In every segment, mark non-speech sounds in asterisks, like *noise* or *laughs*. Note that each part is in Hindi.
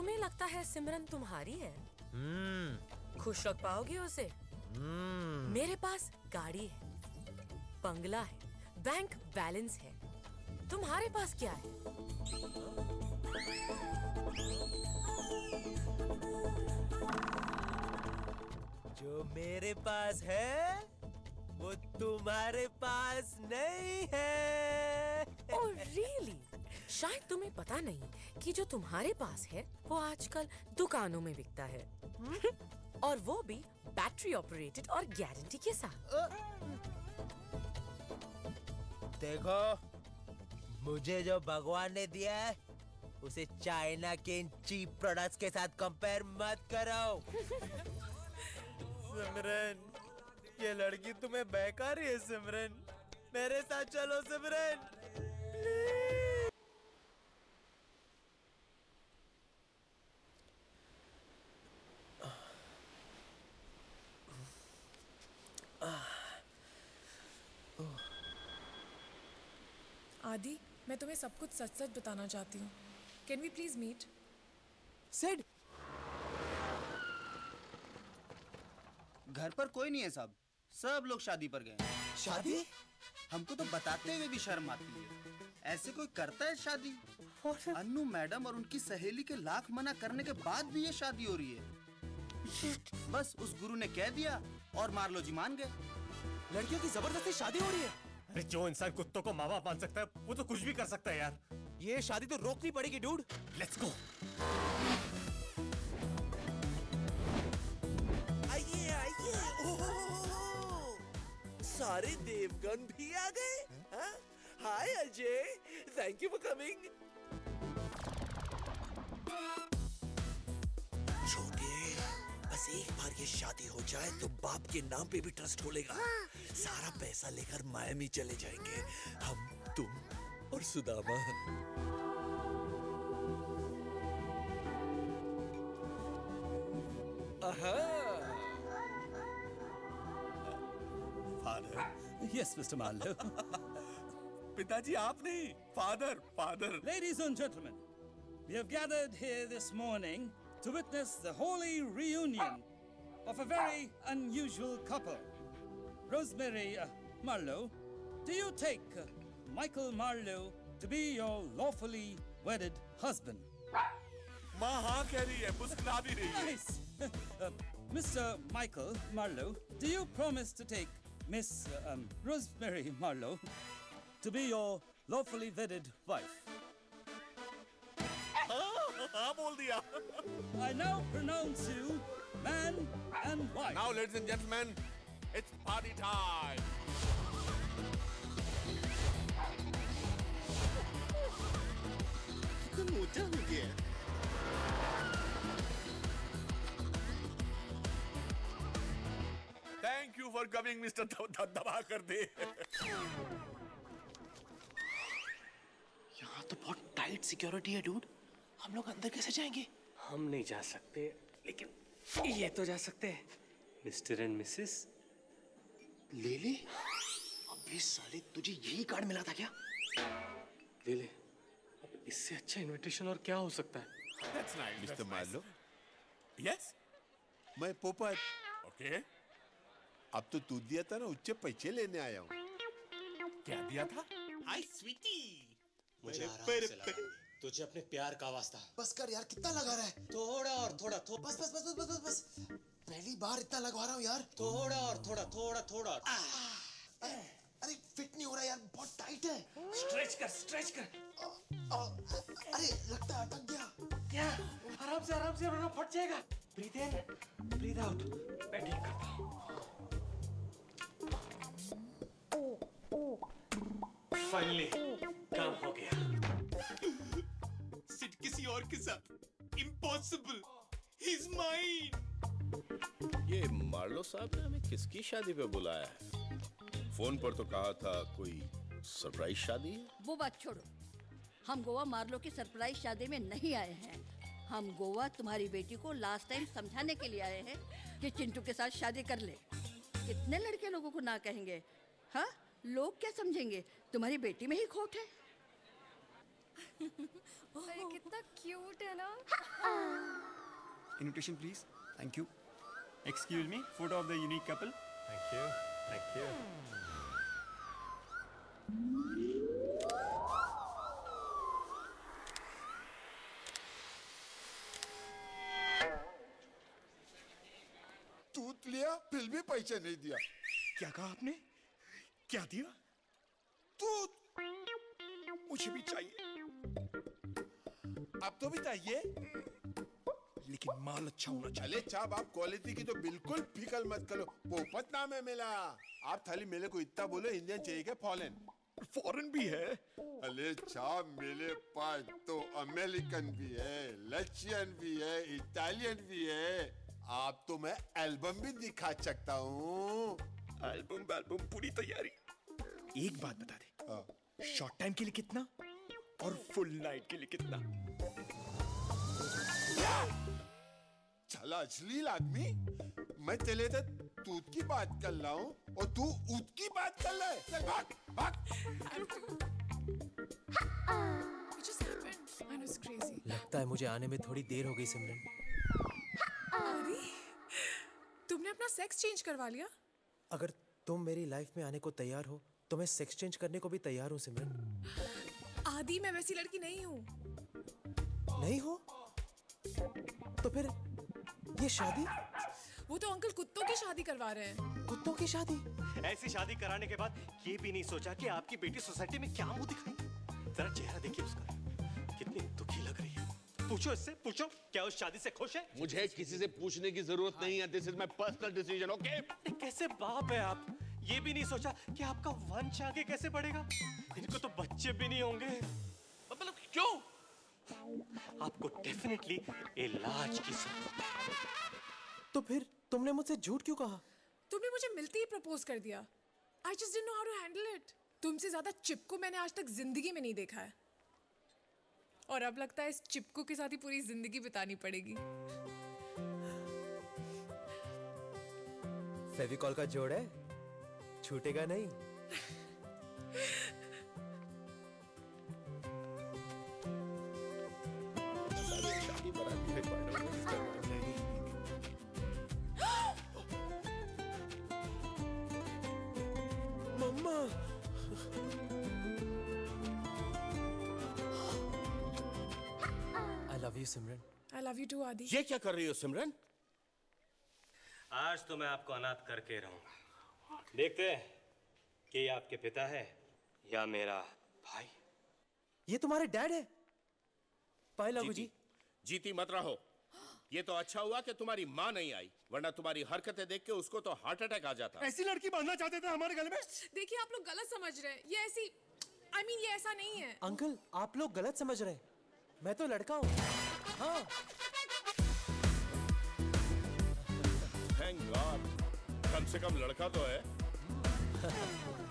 तुम्हें लगता है सिमरन तुम्हारी है? हम्म। खुश रख पाओगे उसे? हम्म। मेरे पास गाड़ी है बंगला है बैंक बैलेंस है। तुम्हारे पास क्या है? जो मेरे पास है वो तुम्हारे पास नहीं है। ओह रियली शायद तुम्हें पता नहीं कि जो तुम्हारे पास है वो आजकल दुकानों में बिकता है। और वो भी बैटरी ऑपरेटेड और गारंटी के साथ। देखो मुझे जो भगवान ने दिया है उसे चाइना के इन चीप प्रोडक्ट्स के साथ कंपेयर मत करो। *laughs* सिमरन ये लड़की तुम्हें बहका रही है सिमरन। मेरे साथ चलो सिमरन। आदि मैं तुम्हें सब कुछ सच सच बताना चाहती हूँ। Can we please meet Sid घर पर कोई नहीं है साहब सब लोग शादी पर गए शादी? हमको तो बताते हुए भी शर्म आती है। ऐसे कोई करता है शादी? अन्नू मैडम और उनकी सहेली के लाख मना करने के बाद भी ये शादी हो रही है। बस उस गुरु ने कह दिया और मार लो जी मान गए। लड़कियों की ज़बरदस्ती शादी हो रही है। अरे जो इंसान कुत्तों को माँ बाप मान सकता है वो तो कुछ भी कर सकता है यार। ये शादी तो रोकनी पड़ेगी डूड। लेट्स गो आइए आइए। सारे देवगण भी आ गए? Hi Ajay thank you for coming छोटे ये शादी हो जाए तो बाप के नाम पे भी ट्रस्ट खोलेगा। सारा पैसा लेकर मायामी चले जाएँगे। हम तुम और Sudama. Father yes mister Marlowe पिताजी आप नहीं father father Ladies and gentlemen, we have gathered here this morning to witness the holy reunion of a very unusual couple. Rosemary uh, Marlowe, do you take uh, Michael Marlowe to be your lawfully wedded husband? माँ हाँ कह रही है मुस्कुरा भी रही है Nice! *laughs* Uh, Mr. Michael Marlowe, do you promise to take Miss uh, um, Rosemary Marlowe to be your lawfully wedded wife? हाँ बोल दिया I now pronounce you man and wife. Now, ladies and gentlemen, it's party time. मोटा हो गया Thank you for coming, Mr. कर दे यहाँ तो बहुत टाइट सिक्योरिटी है डूड हम लोग अंदर कैसे जाएँगे हम नहीं जा सकते लेकिन ये तो जा सकते हैं। Mister and Mrs? ले ले अबे साले तुझे यही कार्ड मिला था क्या? ले ले अब इससे अच्छा इनविटेशन और क्या हो सकता है? That's nice. Mister Marlowe Yes. मैं पोपट। Okay. अब तो तू दिया था ना उच्च पैसे लेने आया हूँ। क्या दिया था? हाय स्वीटी मुझे से लगा। तुझे अपने प्यार का वास्ता। बस कर यार कितना लगा रहा है? थोड़ा और थोड़ा थोड़ा बस बस बस बस बस बस बस। पहली बार इतना लगवा रहा हूँ यार। थोड़ा और थोड़ा थोड़ा थोड़ा आ, अरे अरे फिट नहीं हो रहा यार बहुत टाइट है। स्ट्रेच कर स्ट्रेच कर। अ, अ, अरे लगता है अटक गया। क्या? आराम से आराम से वरना फट जाएगा। ब्रीथ इन ब्रीथ आउट मैं ठीक करता हूँ। फाइनली काम हो गया। और के साथ इम्पॉसिबल ही इज़ माइन ये मार्लो साहब ने हमें किसकी शादी पे बुलाया है? फ़ोन पर तो कहा था कोई सरप्राइज़ शादी है। वो बात छोड़ो। हम गोवा मार्लो की सरप्राइज़ शादी में नहीं आए हैं। हम गोवा तुम्हारी बेटी को लास्ट टाइम समझाने के लिए आए हैं कि चिंटू के साथ शादी कर ले। कितने लड़के लोगों को ना कहेंगे? हाँ? लोग क्या समझेंगे? तुम्हारी बेटी में ही खोट है। *laughs* अरे कितना क्यूट है ना। Invitation please thank you excuse me photo of the unique couple thank you thank you दूध भी पैसे नहीं दिया क्या कहा आपने? क्या दिया? दूध मुझे भी चाहिए। अब तो भी चाहिए। लेकिन माल अच्छा होना चाहिए। अरे आप क्वालिटी की तो बिल्कुल फिकल मत करो। पोपत नाम है मेरा। आप थाली मेरे को इतना बोलो इंडियन चाहिए क्या फॉरेन फॉरेन भी है। अरे साहब मेरे पास तो अमेरिकन भी है रशियन भी है इटालियन भी है। आप तो मैं एल्बम भी दिखा सकता हूँ। एल्बम एल्बम पूरी तैयारी। एक बात बता दे। शॉर्ट टाइम के लिए कितना? और फुल नाइट के लिए कितना? चला अश्लील आदमी मैं तेरे से तूत की बात कर रहा हूँ और तू ऊत की बात कर रहा है चल भाग भाग. लगता है मुझे आने में थोड़ी देर हो गई सिमरन। अरे तुमने अपना सेक्स चेंज करवा लिया? अगर तुम मेरी लाइफ में आने को तैयार हो तो मैं सेक्स चेंज करने को भी तैयार हूँ सिमरन। आदि मैं वैसी लड़की नहीं हूँ। नहीं हो? तो फिर ये शादी? वो तो अंकल कुत्तों की शादी करवा रहे हैं। कुत्तों की शादी? ऐसी शादी कराने के बाद ये भी नहीं सोचा कि आपकी बेटी सोसाइटी में क्या मुँह दिखाई जरा चेहरा देखिए उसका। कितनी दुखी लग रही है। पूछो इससे पूछो। क्या उस शादी से खुश है? मुझे किसी से पूछने की ज़रूरत हाँ। नहीं है। This is my personal decision okay कैसे बाप है आप? ये भी नहीं सोचा कि आपका वंश आगे कैसे बढ़ेगा? इनको तो बच्चे भी नहीं होंगे। मतलब क्यों? आपको डेफिनेटली इलाज की ज़रूरत है। तो फिर तुमने मुझसे झूठ क्यों कहा? तुमने मुझे मिलते ही प्रपोज कर दिया। I just didn't know how to handle it तुमसे ज़्यादा चिपकू मैंने आज तक ज़िंदगी में नहीं देखा है। और अब लगता है इस चिपकू के साथ ही पूरी ज़िंदगी बितानी पड़ेगी। फेविकॉल का जोड़ है? छूटेगा नहीं? Mamma. I love you Simran I love you too Adi ये क्या कर रही हो सिमरन आज तो मैं आपको अनाथ करके रहूँगा। देखते हैं कि ये आपके पिता है या मेरा भाई। ये तुम्हारे डैड है? पाए लागू जी। जीती मत रहो। ये तो अच्छा हुआ कि तुम्हारी माँ नहीं आई वरना तुम्हारी हरकतें देख के उसको तो हार्ट अटैक आ जाता। ऐसी लड़की बांधना चाहते थे हमारे गले में? देखिए आप लोग गलत समझ रहे हैं। ये ऐसी आई I मीन mean, ये ऐसा नहीं है। अंकल आप लोग गलत समझ रहे हैं। मैं तो लड़का हूँ। हाँ। थैंक गॉड कम से कम लड़का तो है।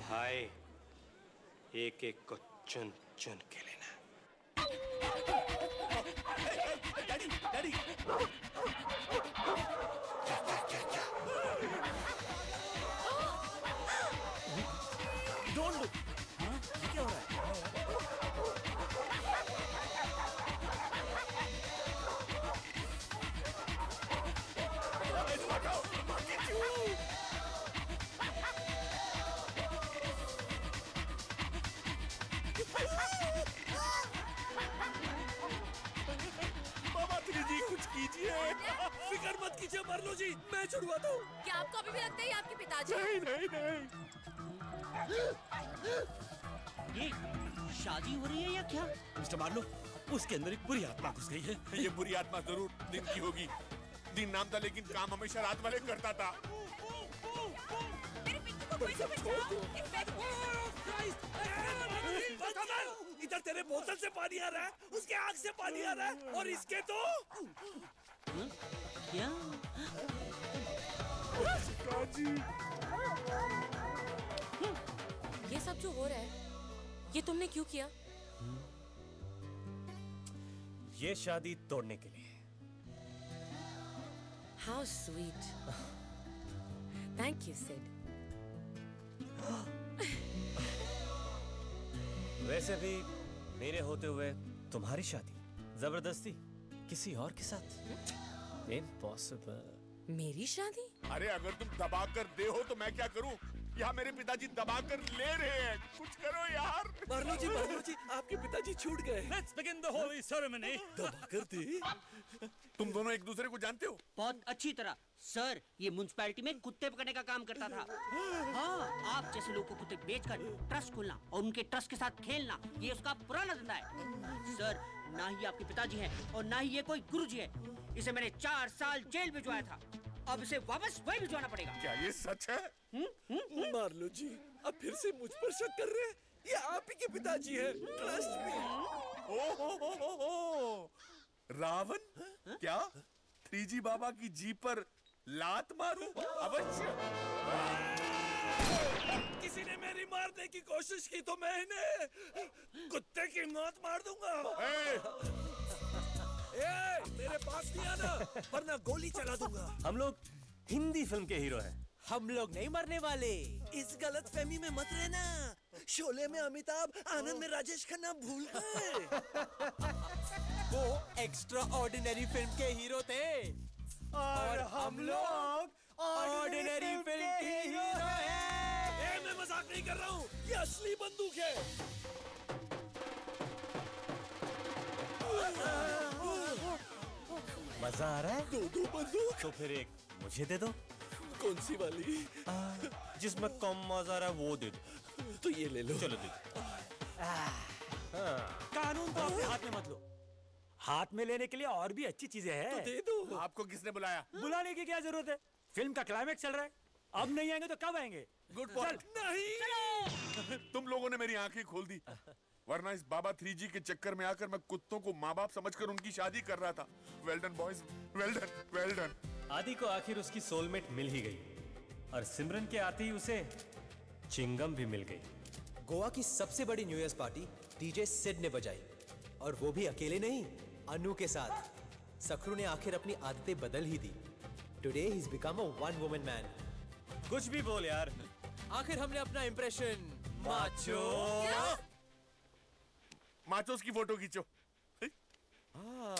भाई एक एक को चुन चुन के लेना। फ़िक्र मत कीजिए मरलो जी मैं छुड़वाता हूँ। क्या आपको अभी भी लगता है ये आपके पिताजी नहीं नहीं नहीं। ये शादी हो रही है या क्या? मिस्टर मार्लो उसके अंदर एक बुरी आत्मा घुस गई है। ये बुरी आत्मा ज़रूर दिन की होगी। दिन नाम था लेकिन काम हमेशा रात वाले करता था। इधर तेरे बोतल से पानी आ रहा है उसके आग से पानी आ रहा है और इसके तो क्या ये सब जो हो रहा है ये तुमने क्यों किया? ये शादी तोड़ने के लिए। How sweet thank you Sid वैसे भी मेरे होते हुए तुम्हारी शादी ज़बरदस्ती किसी और के साथ? इम्पॉसिबल मेरी शादी? अरे अगर तुम दबा कर दे हो तो मैं क्या करूँ? यहाँ मेरे पिताजी दबा कर ले रहे हैं। कुछ करो यार। मार्लो जी मार्लो जी आपके पिताजी छूट गए। Let's begin the holy ceremony. दबा कर दे। तुम दोनों एक दूसरे को जानते हो? बहुत अच्छी तरह। सर ये म्यूनसिपैलिटी में कुत्ते पकड़ने का काम करता था। हाँ आप जैसे लोगों को कुत्ते बेचकर ट्रस्ट खोलना और उनके ट्रस्ट के साथ खेलना ये उसका पुराना धंधा है। सर ना ही आपके पिताजी हैं और ना ही ये कोई गुरुजी है। इसे मैंने चार साल जेल भिजवाया था। अब इसे वापस वही भिजवाना पड़ेगा। क्या ये सच है? मार्लो जी अब फिर से मुझ पर शक कर रहे हैं? ये आप ही के पिताजी हैं। ट्रस्ट मी ओ हो हो हो हो। रावण? क्या? थ्री जी बाबा की जीप पर लात मारूं? अवश्य। किसी ने मेरी मारने की कोशिश की तो मैं इन्हें कुत्ते की मौत मार दूँगा। ए, मेरे पास नहीं आना वरना गोली चला दूँगा। हम लोग हिंदी फ़िल्म के हीरो हैं। हम लोग नहीं मरने वाले। इस गलत फहमी में मत रहना। शोले में अमिताभ आनंद में राजेश खन्ना भूल गए। *laughs* वो एक्स्ट्रा ऑर्डिनरी फ़िल्म के हीरो थे। और और हम लोग ऑर्डिनरी फ़िल्म के मज़ाक नहीं कर रहा हूँ। ये असली बंदूक है। मज़ा आ रहा है? दो दो बंदूक। तो फिर एक मुझे दे दो। कौन सी वाली? जिसमें कम मज़ा आ रहा है वो दे दो। तो ये ले लो। चलो दे दो। कानून तो अपने हाथ में मत लो। हाथ में लेने के लिए और भी अच्छी चीज़ें हैं। तो दे दो। आपको किसने बुलाया? बुलाने की क्या ज़रूरत है? फ़िल्म का क्लाइमेक्स चल रहा है। अब नहीं आएँगे तो कब आएँगे? गुड पॉइंट नहीं! *laughs* तुम लोगों ने मेरी आँखें खोल दी। वरना इस बाबा थ्री जी के चक्कर में आकर मैं कुत्तों को माँ बाप समझकर उनकी शादी कर रहा था। Well done boys well done well done Adi को आखिर उसकी सोलमेट मिल ही गई। और सिमरन के आते ही उसे चिंगम भी मिल गई। गोवा की सबसे बड़ी new year party DJ Sid ने बजाई। और वो भी अकेले नहीं अनु के साथ। सखरू ने आखिर अपनी आदतें बदल ही दी। Today he become a one woman man कुछ भी बोल यार। आखिर हमने अपना इंप्रेशन माचो। माचोस की फ़ोटो खींचो। हाँ।